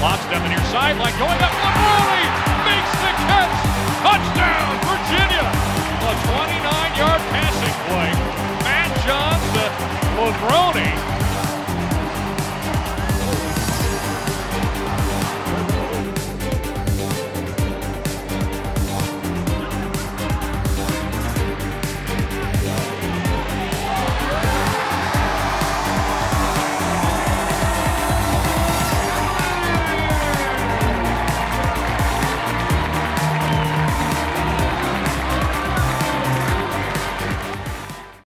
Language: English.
Lost down the near sideline, going up. Lebroni makes the catch. Touchdown, Virginia. A 29-yard passing play. Matt Johns, the Lebroni